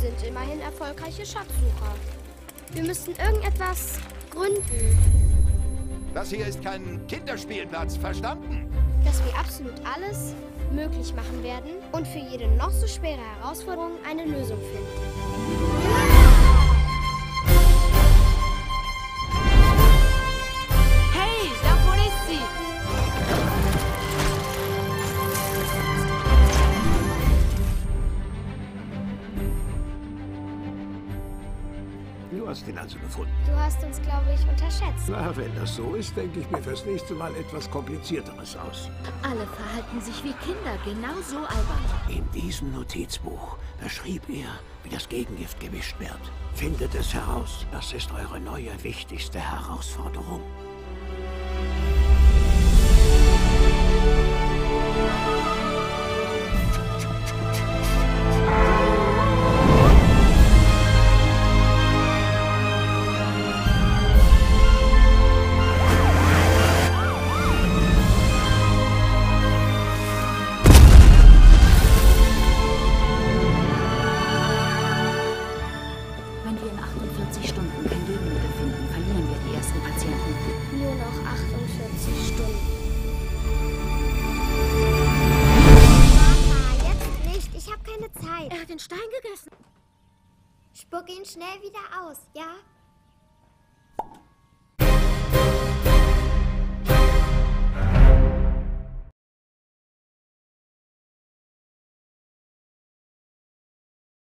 sind immerhin erfolgreiche Schatzsucher. Wir müssten irgendetwas gründen, Das hier ist kein Kinderspielplatz, verstanden? dass wir absolut alles möglich machen werden und für jede noch so schwere Herausforderung eine Lösung finden. Du hast ihn also gefunden. Du hast uns, glaube ich, unterschätzt. Na, wenn das so ist, denke ich mir fürs nächste Mal etwas komplizierteres aus. Alle verhalten sich wie Kinder, genauso albern. In diesem Notizbuch beschrieb er, wie das Gegengift gemischt wird. Findet es heraus. Das ist eure neue wichtigste Herausforderung. Keine Zeit. Er hat den Stein gegessen. Spuck ihn schnell wieder aus, ja?